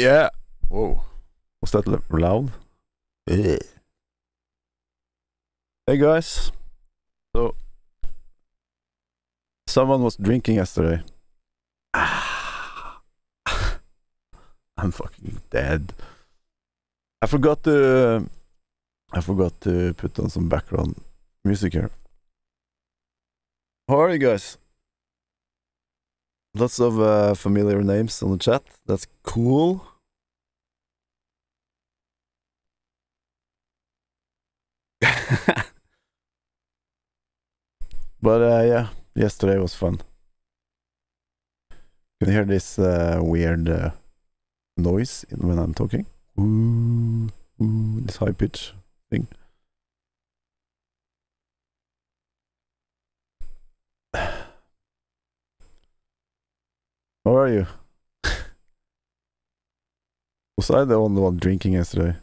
Yeah. Whoa. Was that loud? Hey guys. So, someone was drinking yesterday. I'm fucking dead. I forgot to. I forgot to put on some background music here. How are you guys? Lots of uh, familiar names on the chat. That's cool. but uh, yeah, yesterday was fun. Can you hear this uh, weird uh, noise when I'm talking? Ooh, ooh, this high pitch thing. How are you? Was I the only one drinking yesterday?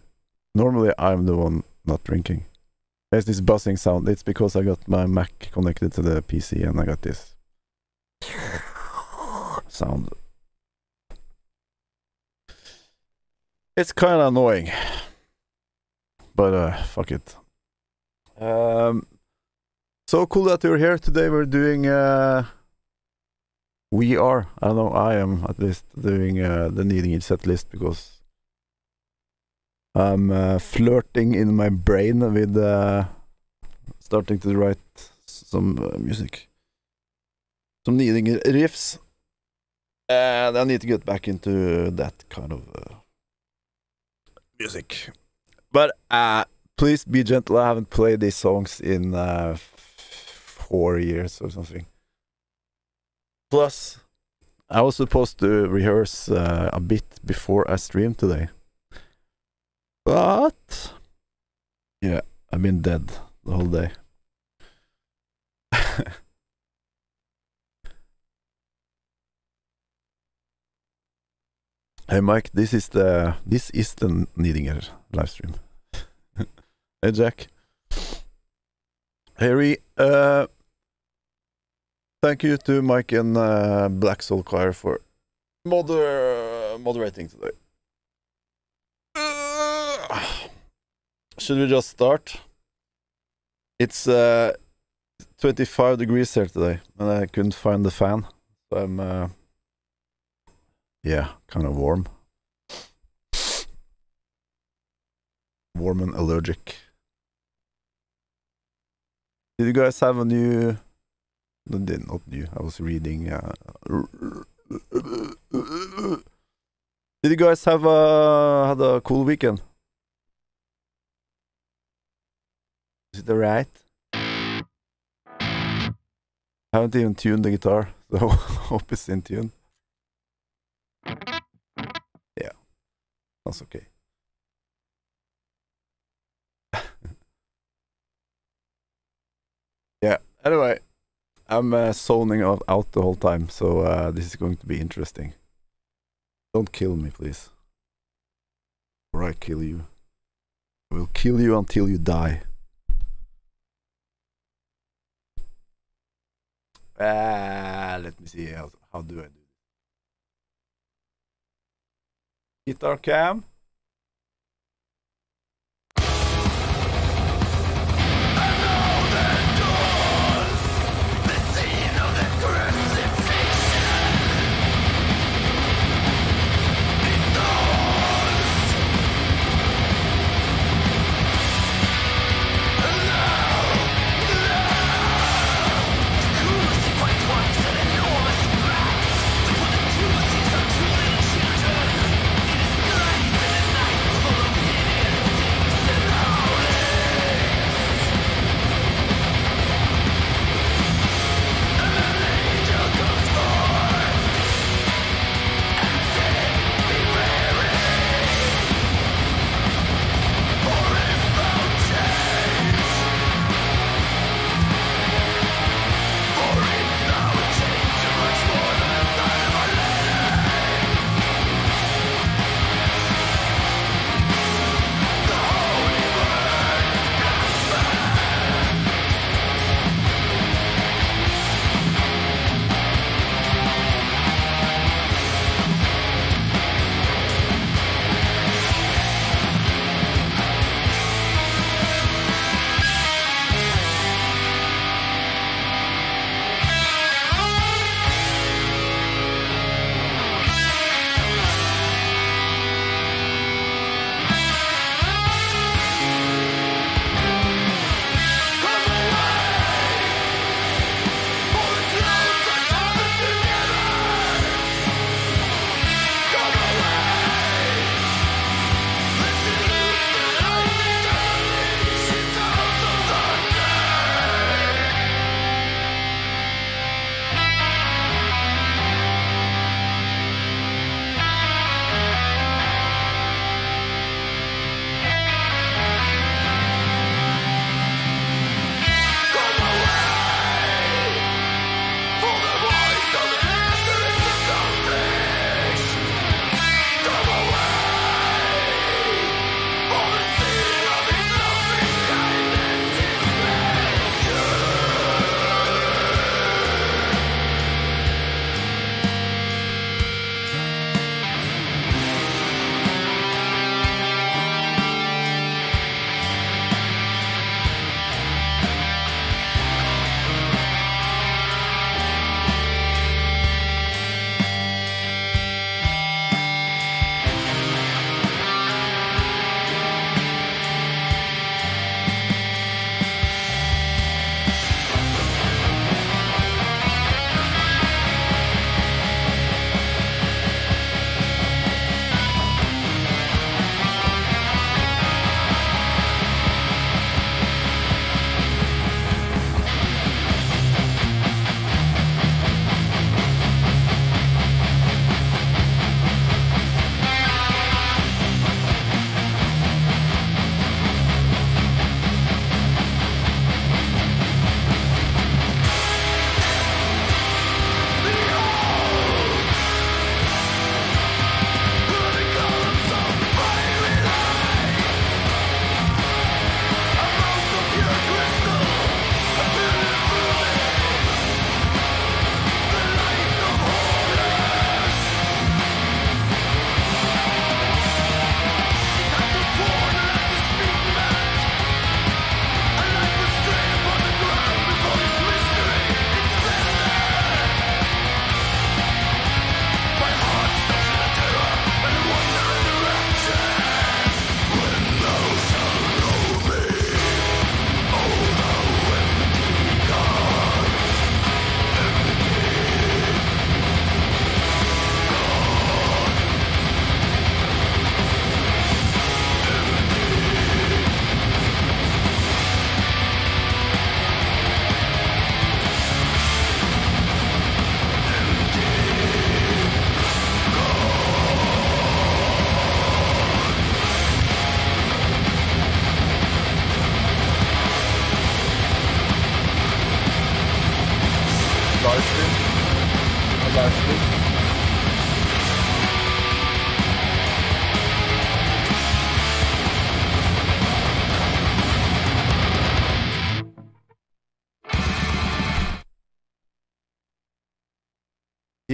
Normally I'm the one not drinking. There's this buzzing sound. It's because I got my Mac connected to the PC and I got this sound. It's kind of annoying. But uh fuck it. Um so cool that you're here today. We're doing uh we are, I don't know, I am at least doing uh, the Nidingr set list because I'm uh, flirting in my brain with uh, starting to write some uh, music. Some Nidingr riffs. And I need to get back into that kind of uh, music. But please be gentle, I haven't played these songs in four years or something. Plus, I was supposed to rehearse uh, a bit before I streamed today. But, yeah, I've been dead the whole day. hey Mike, this is the this is the Nidingr live stream. hey Jack. Harry, uh thank you to Mike and uh, Black Soul Choir for moder moderating today. Should we just start? It's uh, 25 degrees here today, and I couldn't find the fan. So I'm, uh, yeah, kind of warm. Warm and allergic. Did you guys have a new no, did not new. I was reading. Uh, did you guys have a had a cool weekend? Is it right. I haven't even tuned the guitar, so hope it's in tune. Yeah, that's okay. yeah. Anyway. I'm uh, zoning out the whole time, so uh, this is going to be interesting. Don't kill me, please. Or I kill you. I will kill you until you die. Ah, let me see how, how do I do this. Guitar cam.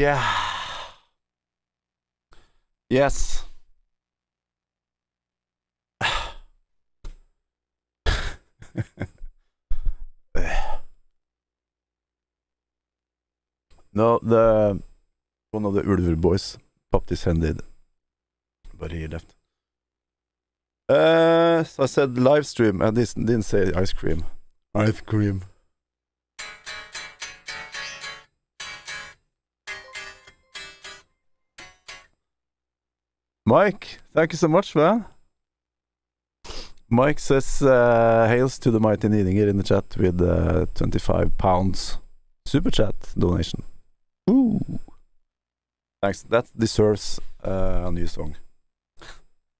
Yeah. Yes. no, the one of the Ulver boys popped his hand in, but he left. Uh, so I said live stream, and this didn't say ice cream. Ice cream. Mike, thank you so much, man. Mike says uh, hails to the mighty Nidingr in the chat with uh, 25 pounds super chat donation. Ooh. Thanks. That deserves uh, a new song.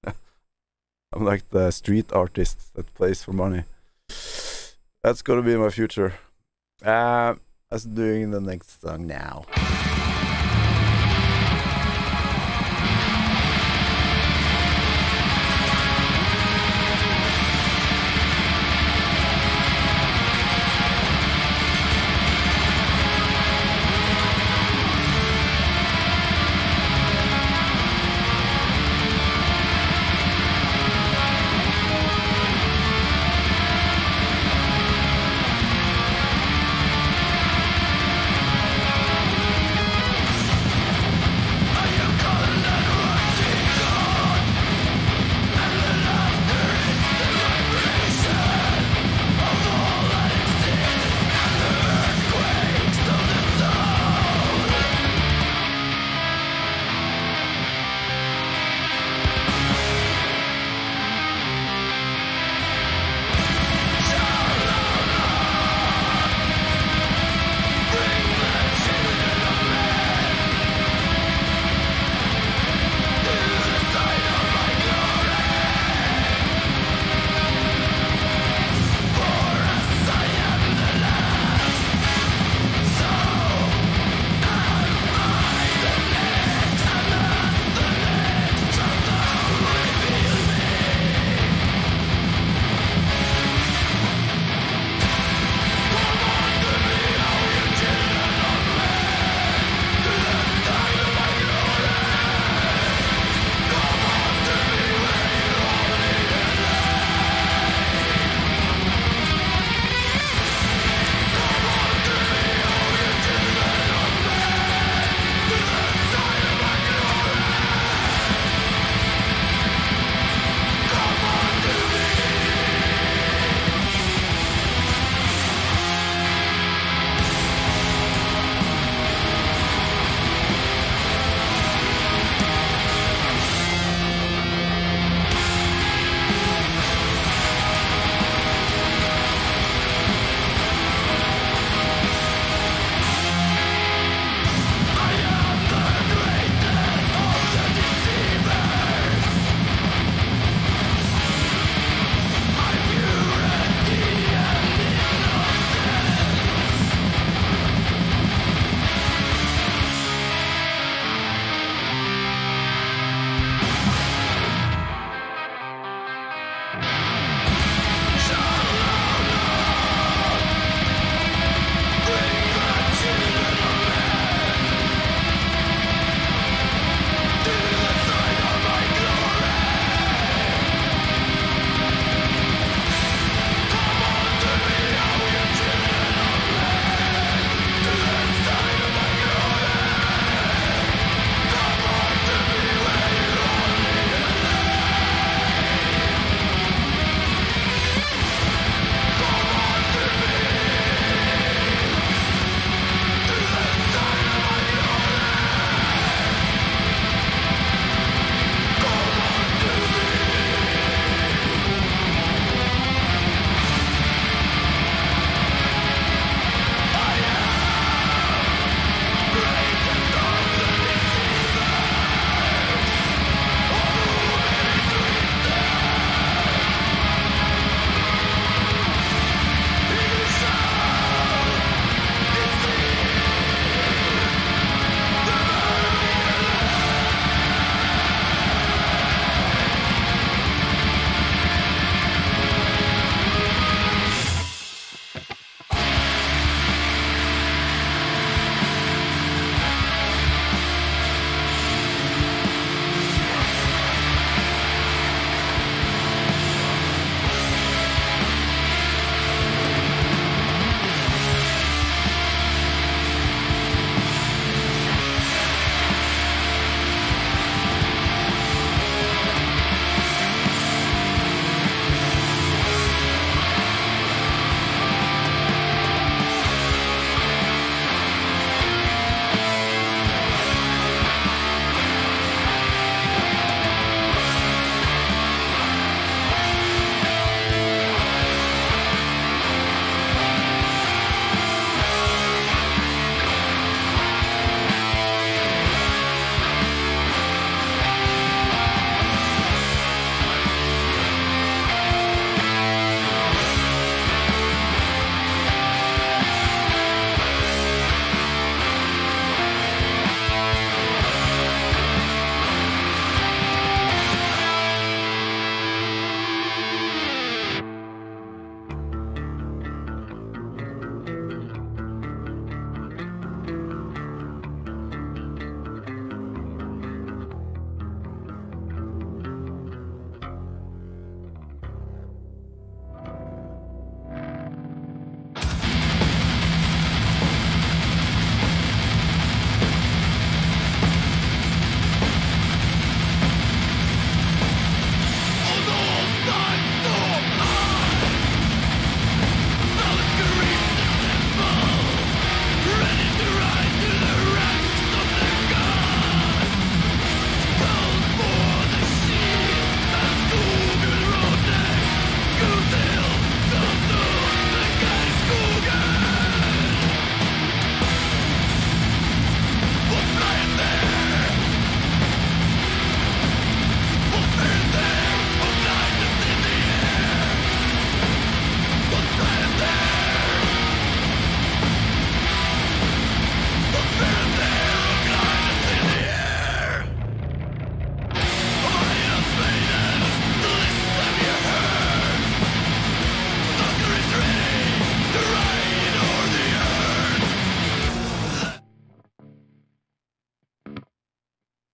I'm like the street artist that plays for money. That's gonna be my future. Uh, I'm doing the next song now.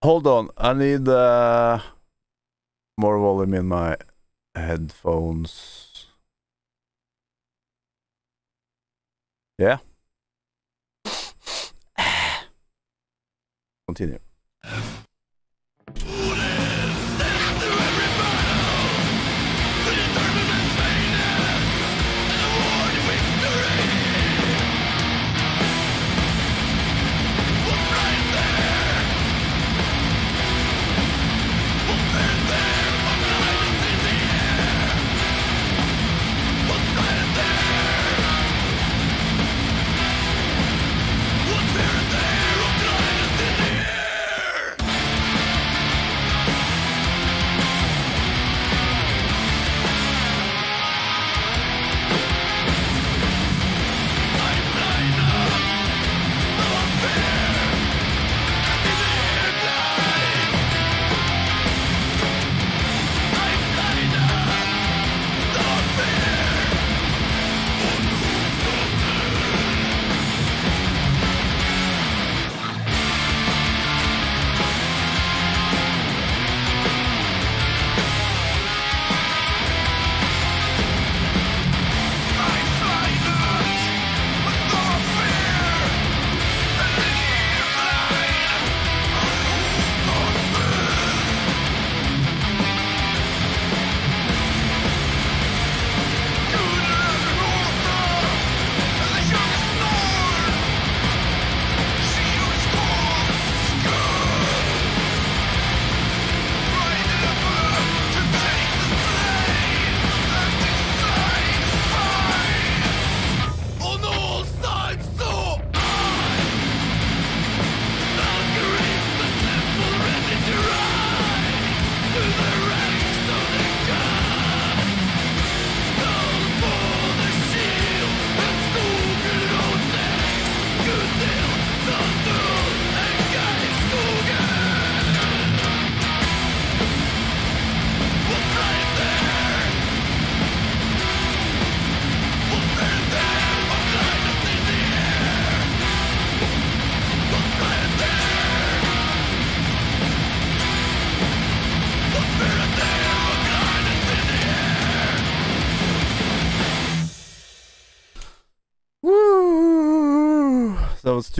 Hold on, I need uh, more volume in my headphones. Yeah. Continue.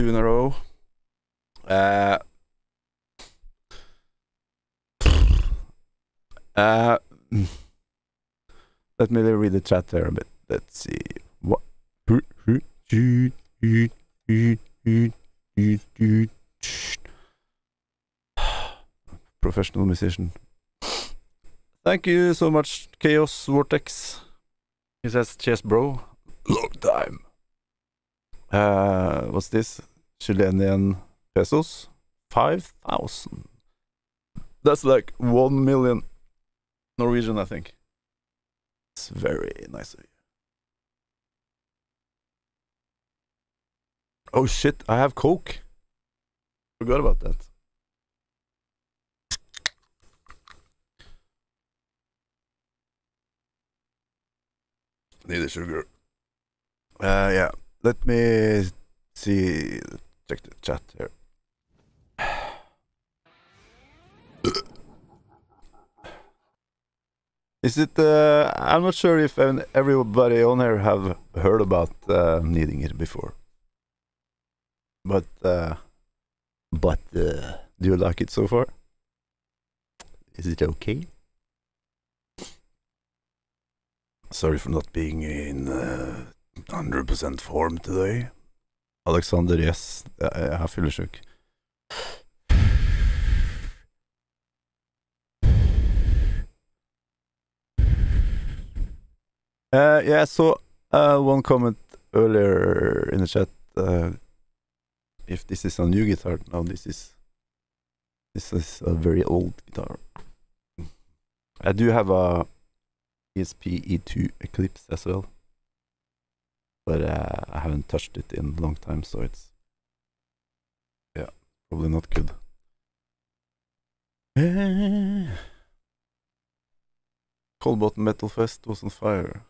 Two in a row. Uh, uh, let me read the chat there a bit. Let's see. What? Professional musician. Thank you so much, Chaos Vortex. He says, cheers, bro. Long time. Uh, what's this? Chilean pesos? 5,000. That's like 1 million Norwegian, I think. It's very nice of you. Oh shit, I have Coke. Forgot about that. Need a sugar. Uh, yeah. Let me see. Check the chat here. Is it? Uh, I'm not sure if everybody on here have heard about uh, Nidingr before. But uh, but uh, do you like it so far? Is it okay? Sorry for not being in uh, 100% form today. Alexander, yes, jeg er fyllesyk. Uh, yeah, so uh, one comment earlier in the chat. Uh, if this is a new guitar, no, this is this is a very old guitar. I do have a ESP E2 Eclipse as well, but uh, I haven't touched it in a long time, so it's yeah, probably not good. Cold Bottom Metal Fest was on fire.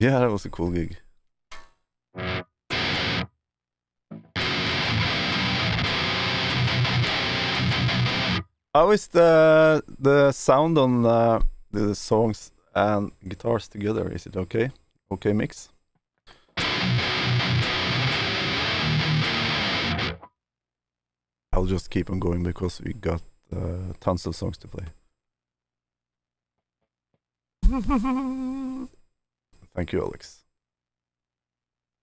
Yeah, that was a cool gig. How is the the sound on uh, the songs and guitars together? Is it okay? Okay mix. I'll just keep on going because we got uh, tons of songs to play. Thank you, Alex.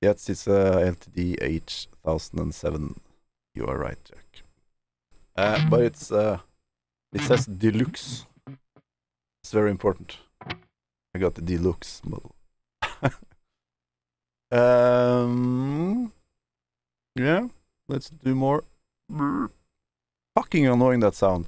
Yes, it's a LTD H1007. You are right, Jack. Uh, but it's uh, it says deluxe. It's very important. I got the deluxe model. um, yeah, let's do more. Fucking annoying that sound.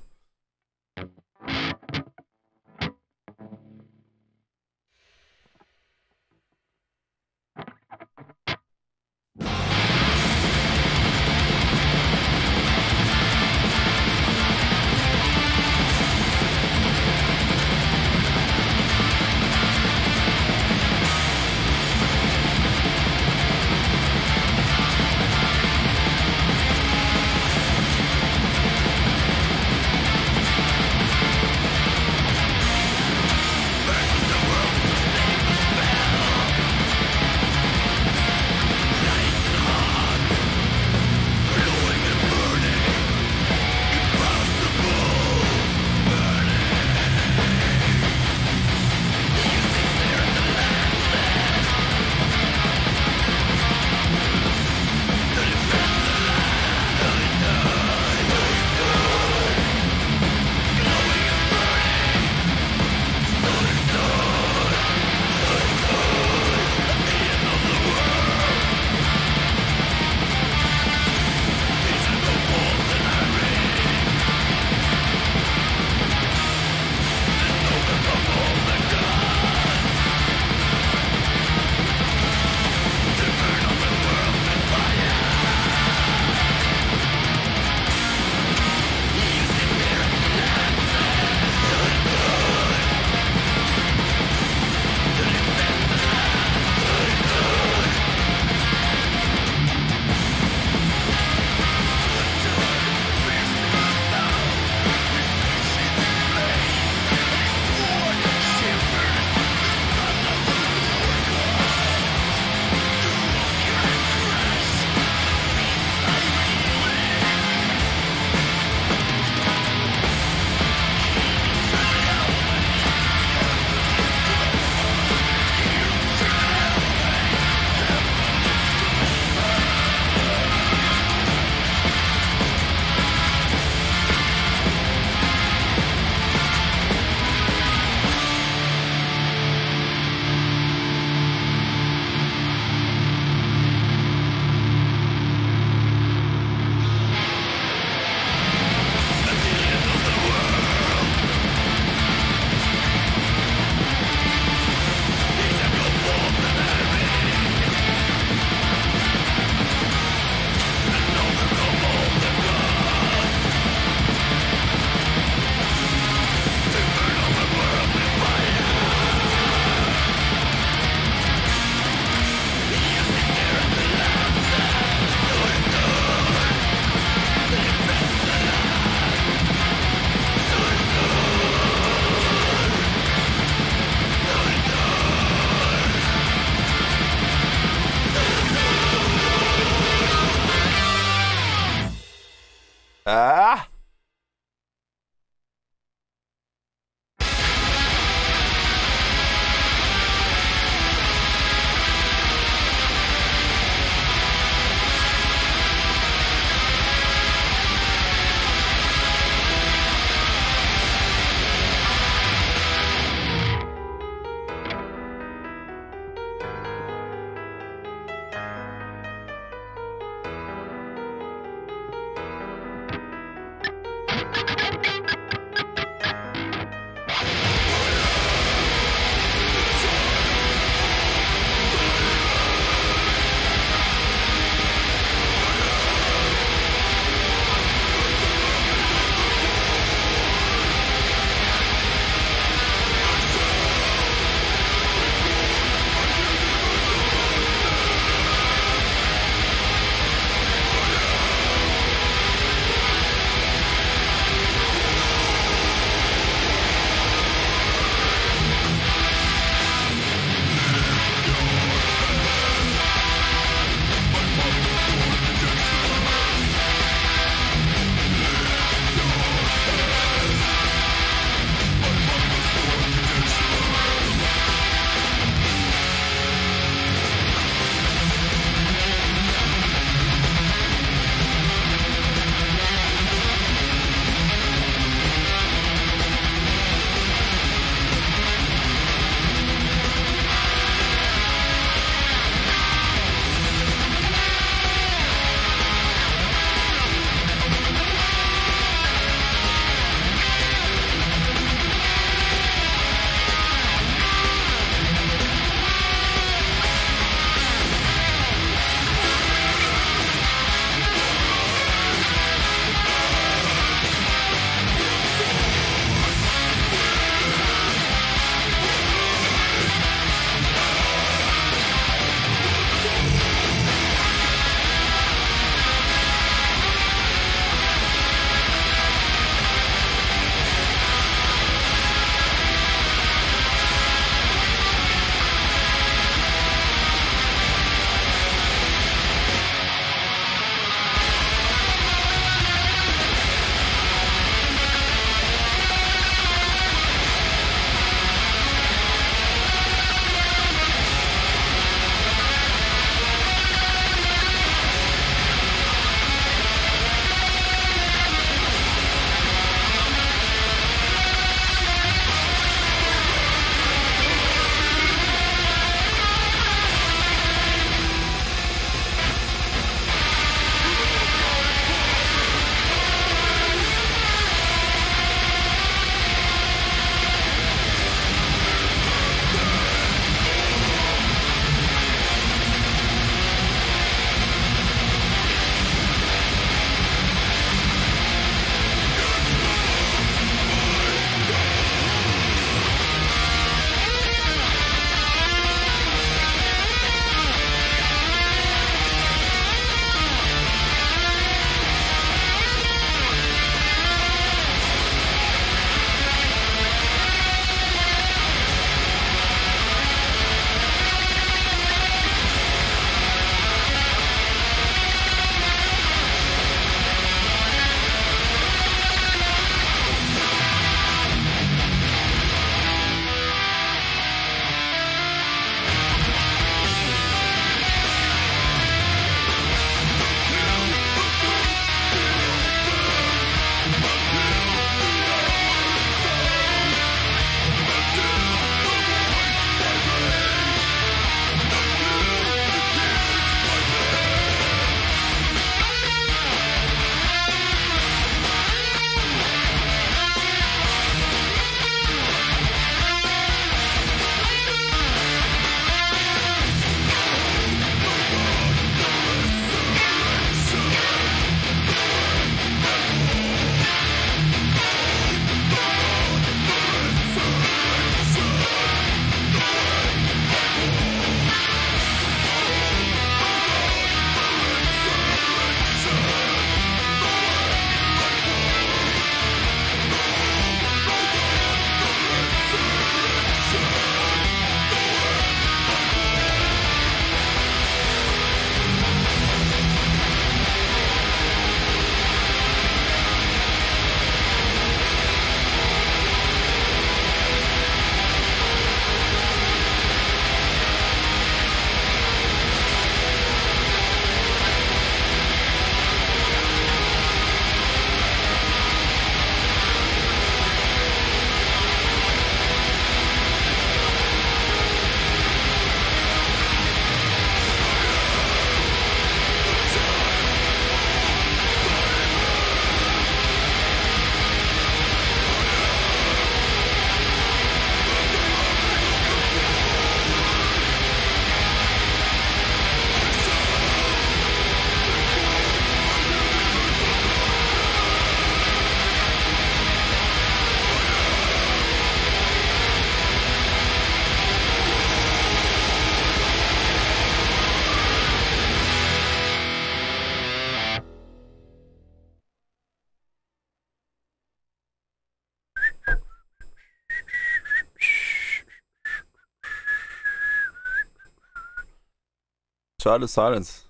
Of Silence.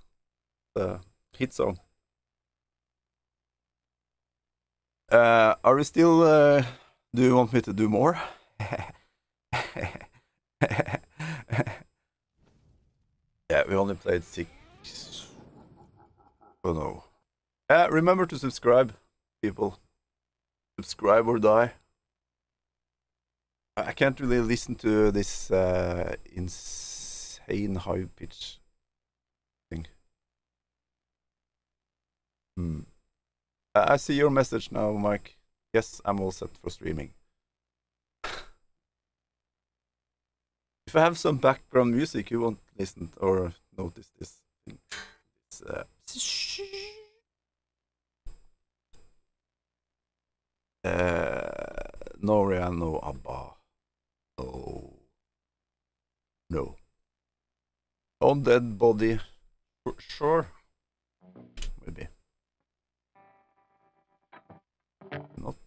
The hit song. Uh, are we still? Uh, do you want me to do more? yeah, we only played six. Oh no. Uh, remember to subscribe, people. Subscribe or die. I I can't really listen to this uh, insane high pitch thing. I I see your message now, Mike. Yes, I'm all set for streaming. if I have some background music, you won't listen or notice this. thing. It's, uh, uh, no Rihanna, no ABBA. No. No. On dead body. Sure. Not.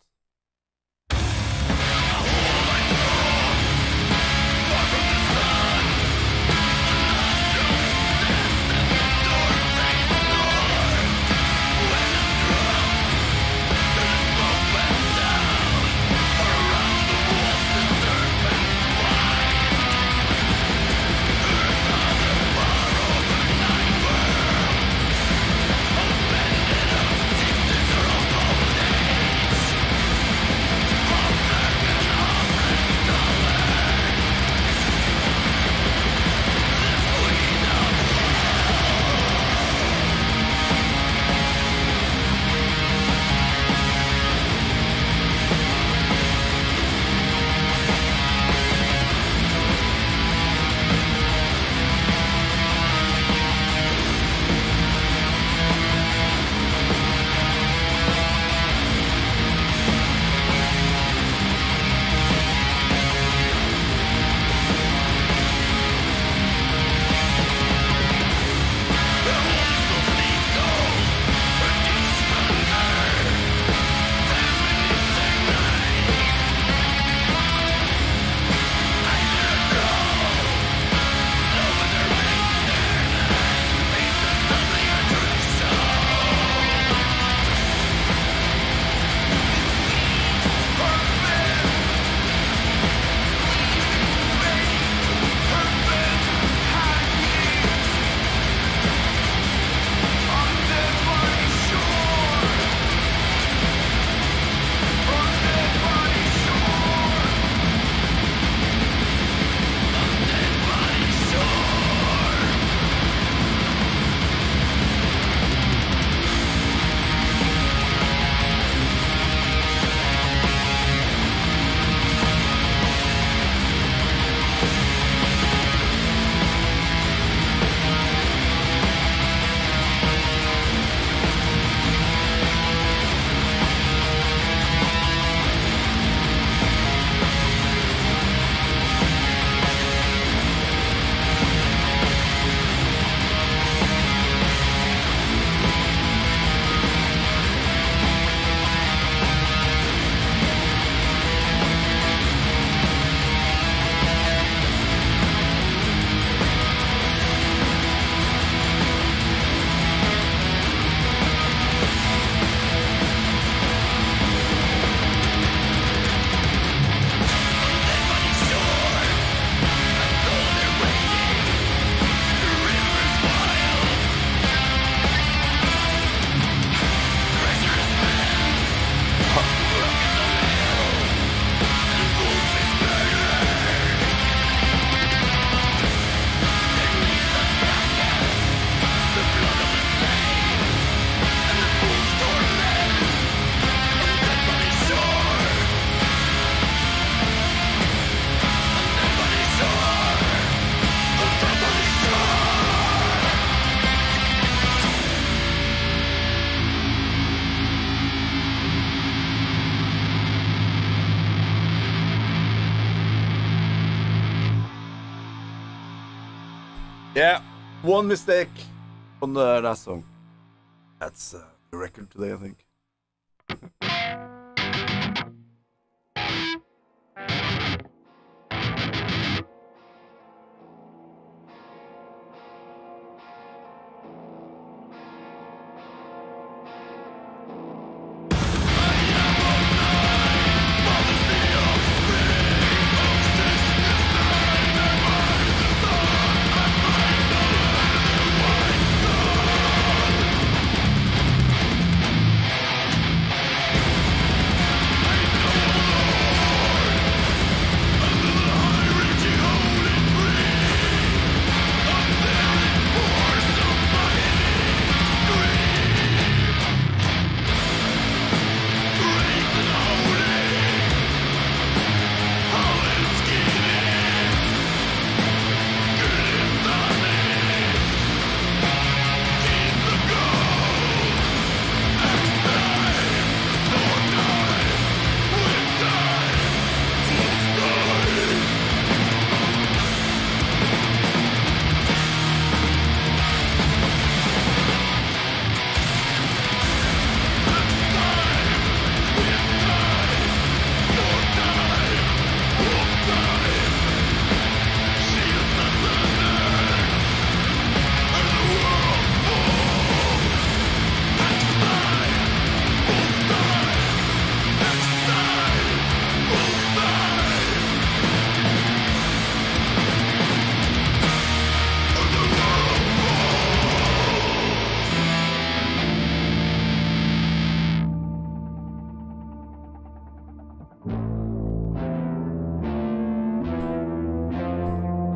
One mistake on the last song. That's uh, the record today, I think.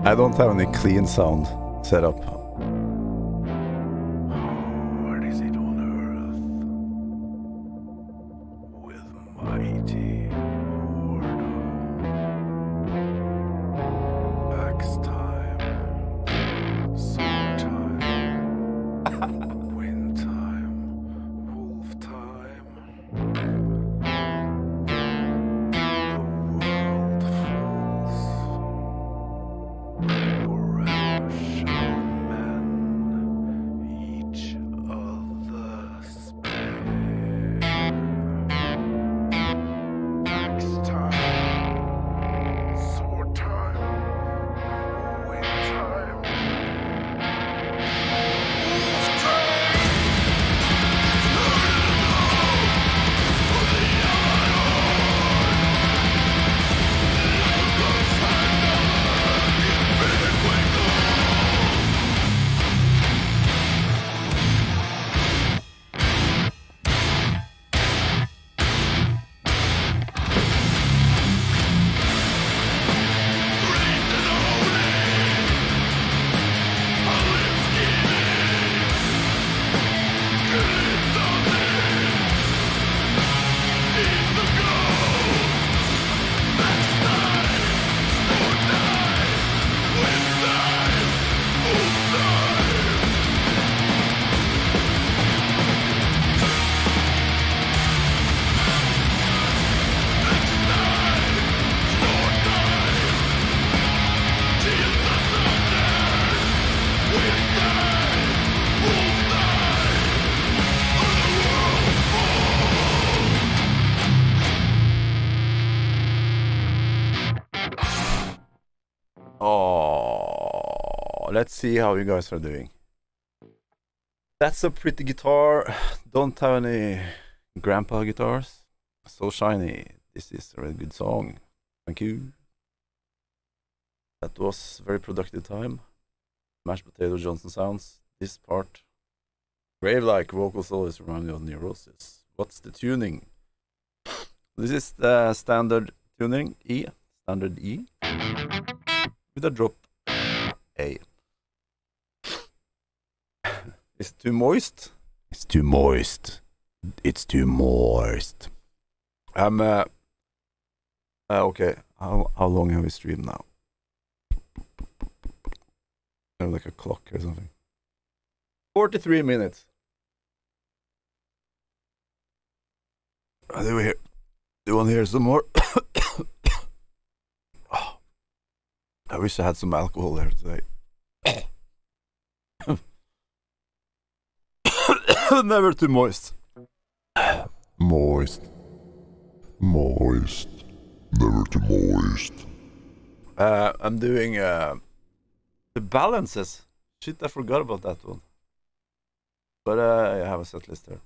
I don't have any clean sound set up. Let's see how you guys are doing. That's a pretty guitar. Don't have any grandpa guitars. So shiny. This is a really good song. Thank you. That was a very productive time. Mashed potato Johnson sounds. This part. Grave like vocals always remind me of Neurosis. What's the tuning? This is the standard tuning E. Standard E. With a drop A. It's too moist. It's too moist. It's too moist. Um. Uh, uh, okay. How how long have we streamed now? I have like a clock or something. Forty-three minutes. Uh, do we hear? Do you want to hear some more? Oh, I wish I had some alcohol there today. Never too moist. Moist. Moist. Never too moist. Uh, I'm doing uh, the balances. Shit, I forgot about that one. But uh, I have a set list there.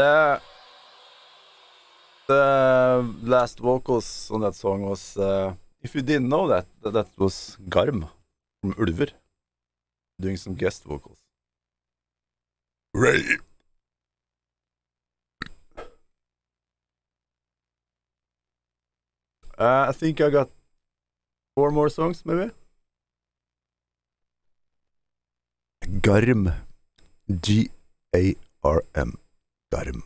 The the last vocals on that song was uh, if you didn't know that, that was Garm from Ulver doing some guest vocals. Ray. Uh, I think I got four more songs, maybe. Garm, G A R M, Garm,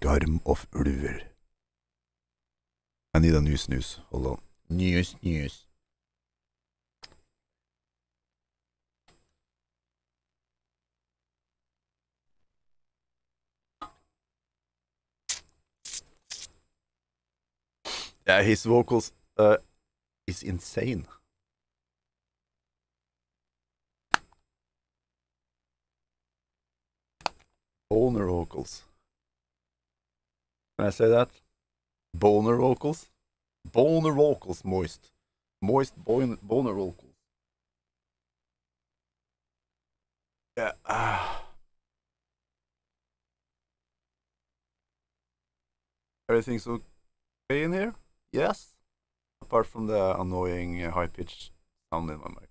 Garm of Ulver. I need a new snus. Hold on. New snus. Yeah, his vocals uh, is insane. Boner vocals. Can I say that? Boner vocals? Boner vocals, moist. Moist boner, vocals. Yeah. ah. Everything's okay in here? Yes. Apart from the annoying uh, high pitched sound in my mic.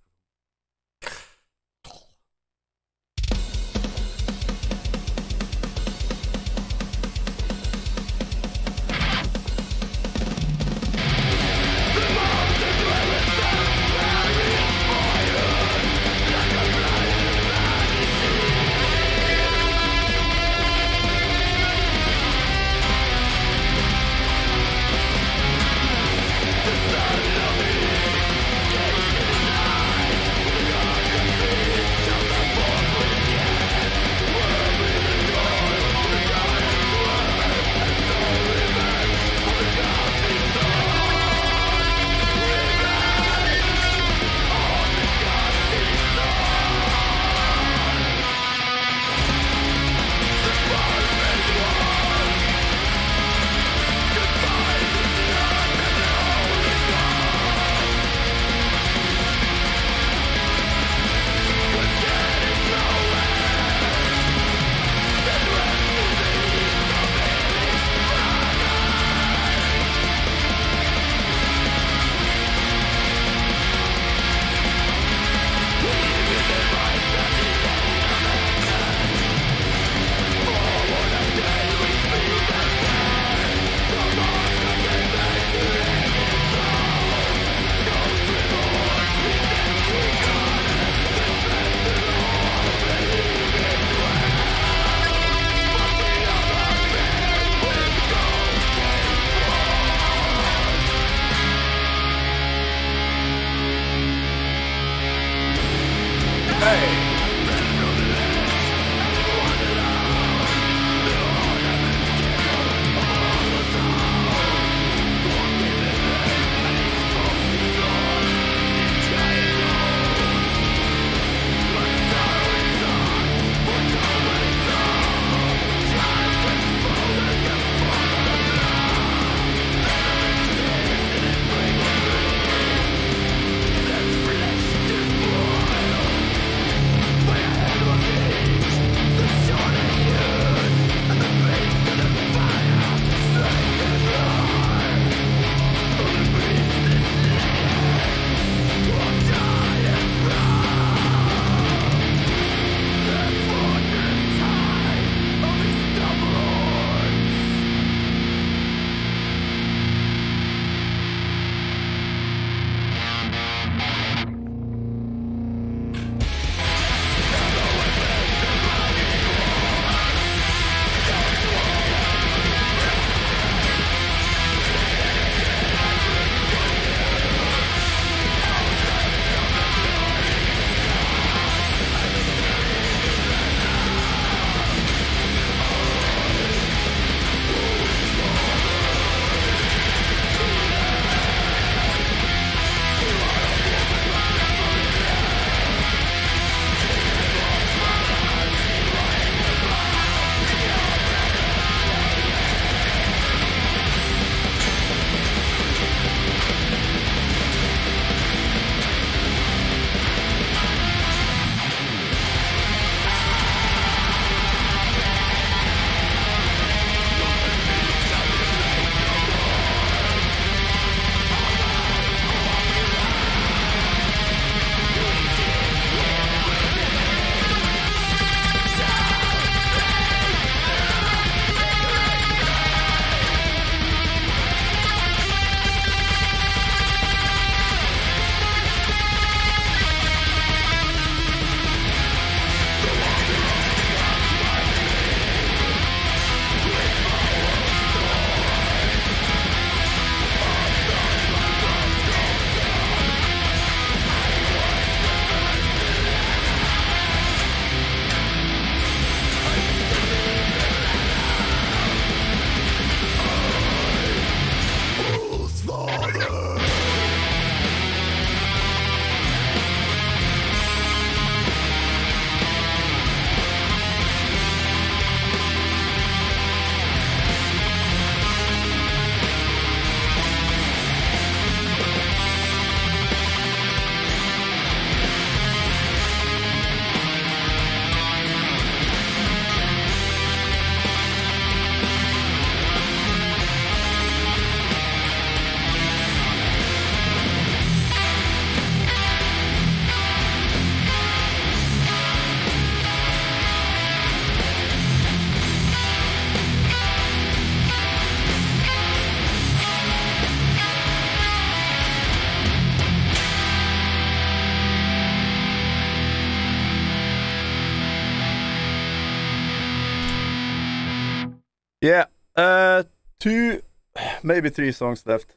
Maybe three songs left.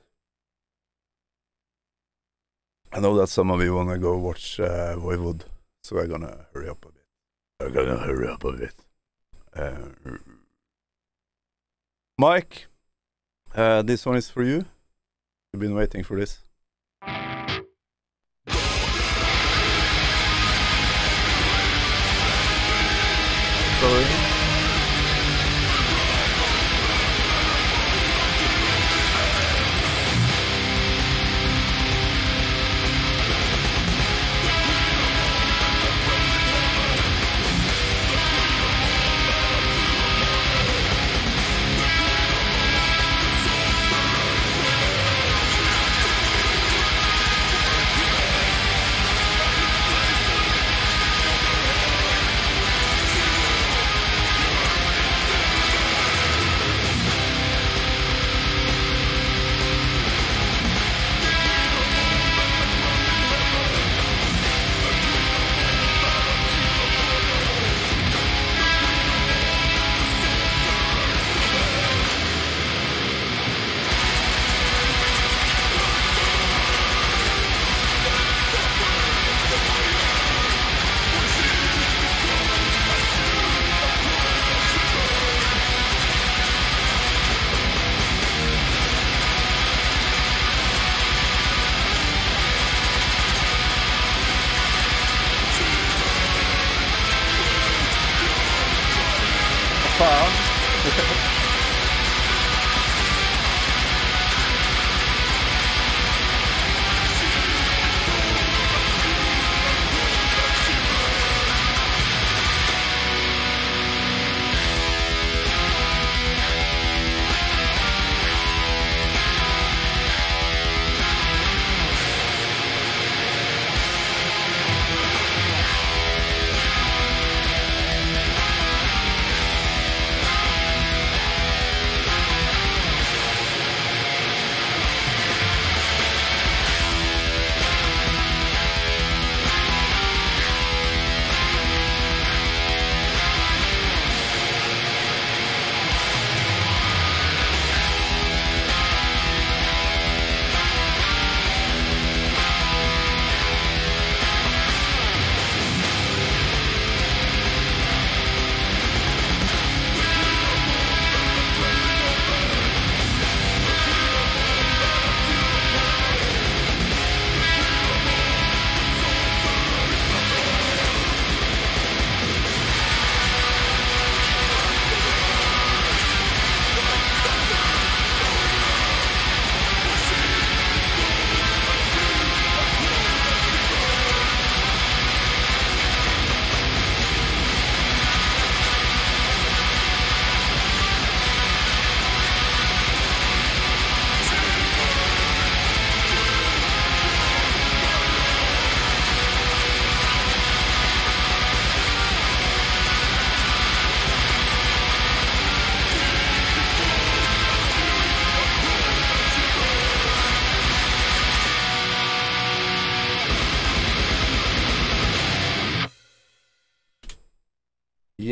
I know that some of you wanna go watch uh, Voivod, so I'm gonna hurry up a bit. I'm gonna hurry up a bit. Uh, Mike, uh, this one is for you. You've been waiting for this. Sorry.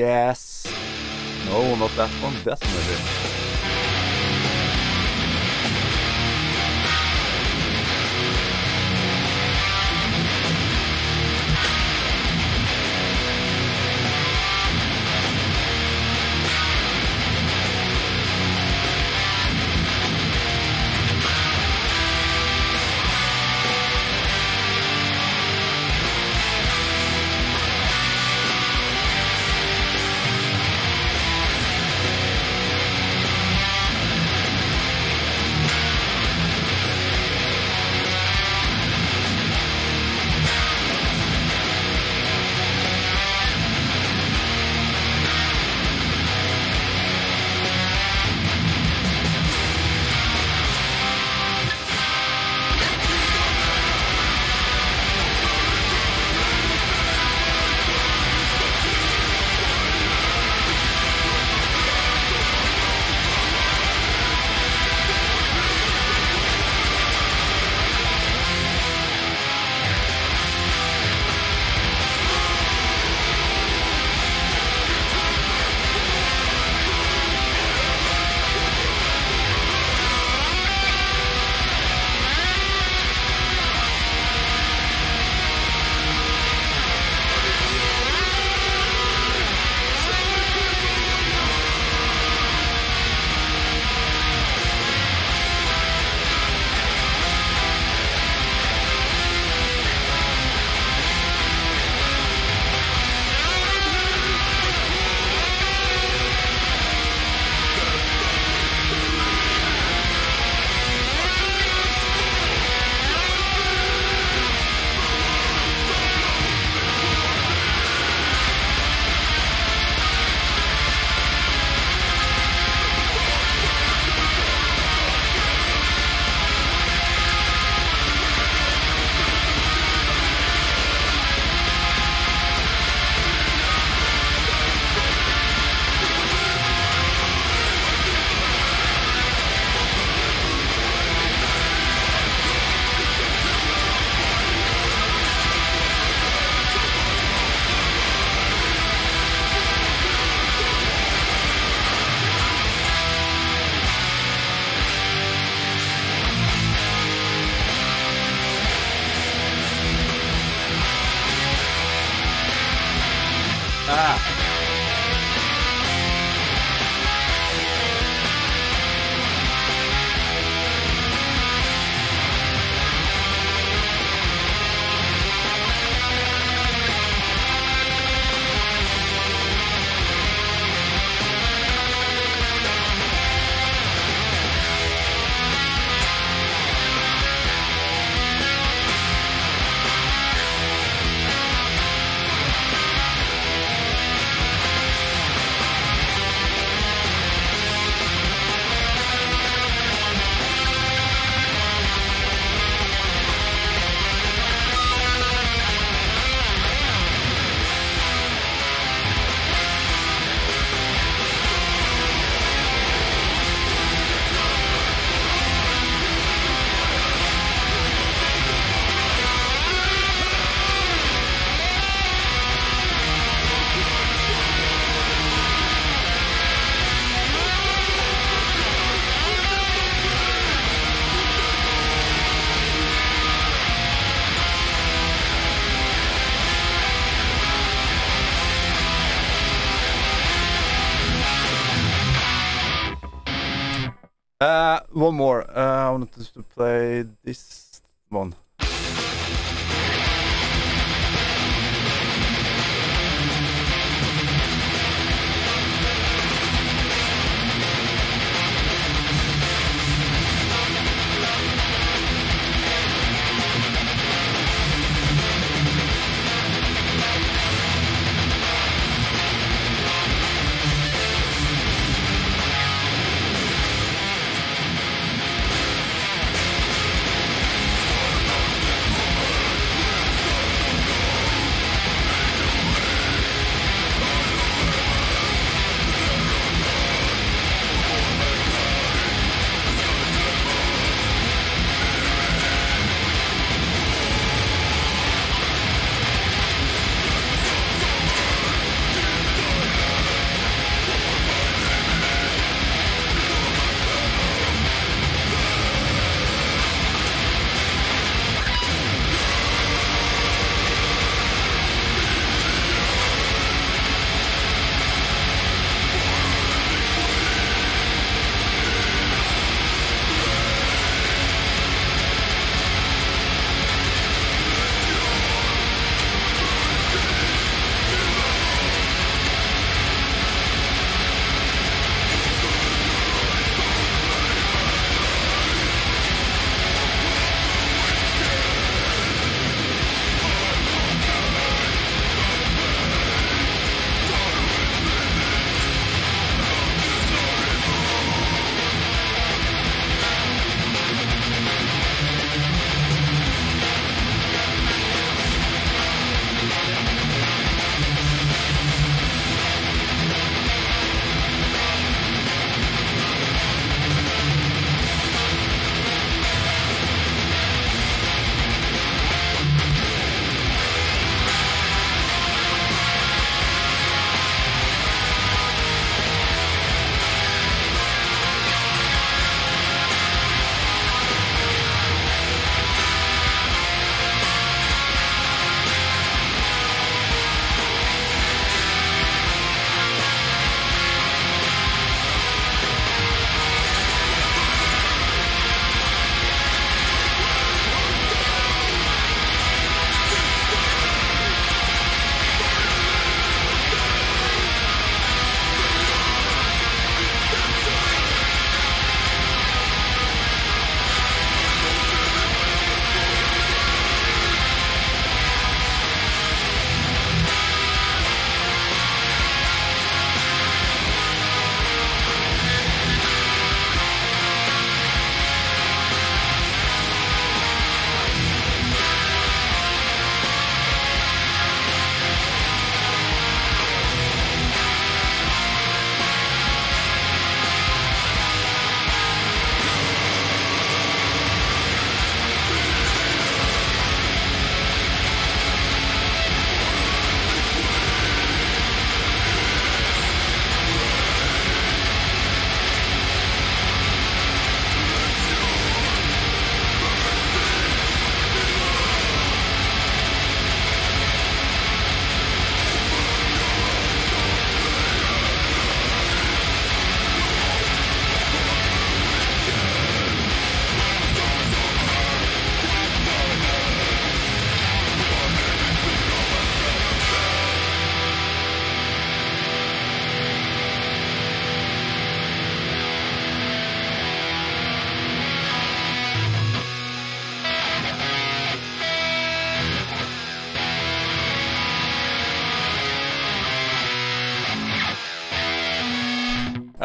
Yes. No, not that one. Definitely.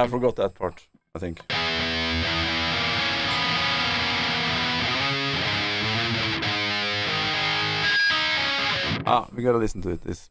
I forgot that part, I think. Ah, we gotta listen to it. It's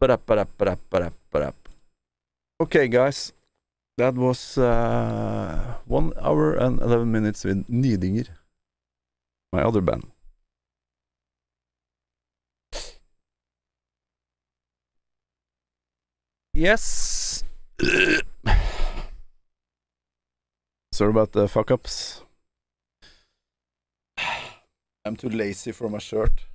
Ba-da, ba-da, ba-da, ba-da, ba-da. Okay, guys. That was uh, one hour and 11 minutes with Nidingr, my other band. Yes. Sorry about the fuck ups. I'm too lazy for my shirt.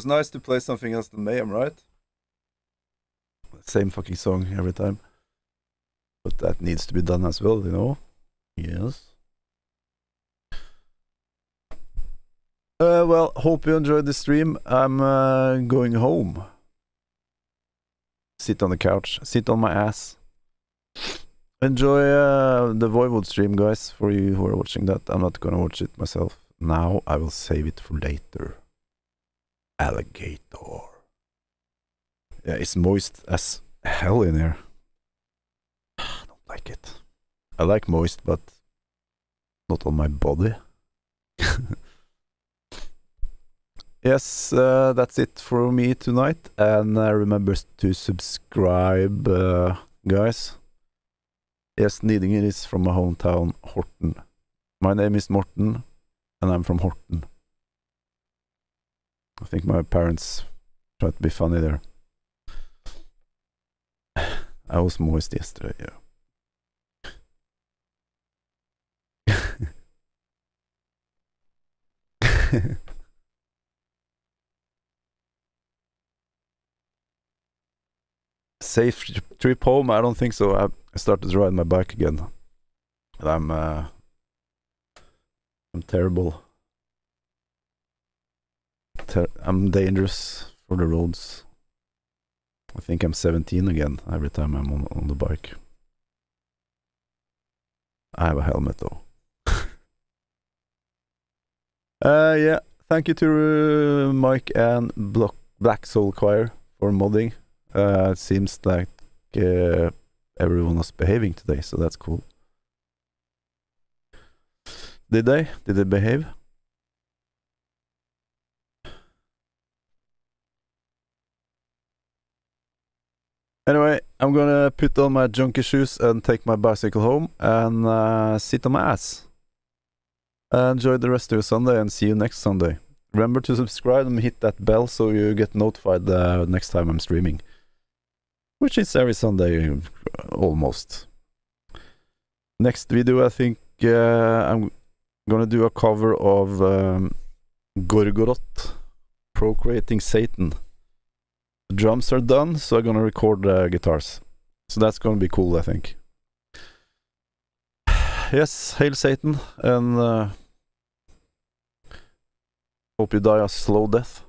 Was nice to play something else than Mayhem, right? Same fucking song every time. But that needs to be done as well, you know? Yes. Uh, well, hope you enjoyed the stream. I'm uh, going home. Sit on the couch, sit on my ass. Enjoy uh, the Voivod stream, guys, for you who are watching that. I'm not gonna watch it myself now. I will save it for later. Alligator. Yeah, it's moist as hell in here. I don't like it. I like moist, but not on my body. yes, uh, that's it for me tonight. And uh, remember to subscribe, uh, guys. Yes, Nidingr is from my hometown, Horten. My name is Morten, and I'm from Horten. I think my parents tried to be funny there. I was moist yesterday, yeah. Safe trip home? I don't think so. I started ride my bike again. And I'm uh, I'm terrible. I'm dangerous for the roads. I think I'm 17 again every time I'm on, on the bike. I have a helmet though. uh, yeah. Thank you to uh, Mike and Black Soul Choir for modding. Uh, it seems like uh, everyone was behaving today, so that's cool. Did they? Did they behave? Anyway, I'm gonna put on my junkie shoes and take my bicycle home and uh, sit on my ass. enjoy the rest of your Sunday and see you next Sunday. Remember to subscribe and hit that bell so you get notified the next time I'm streaming which is every Sunday uh, almost. Next video, I think uh, I'm gonna do a cover of um, Gorgoroth, Procreating Satan. Drums are done, so I'm gonna record the guitars. So that's gonna be cool, I think. Yes, hail Satan, and uh, hope you die a slow death.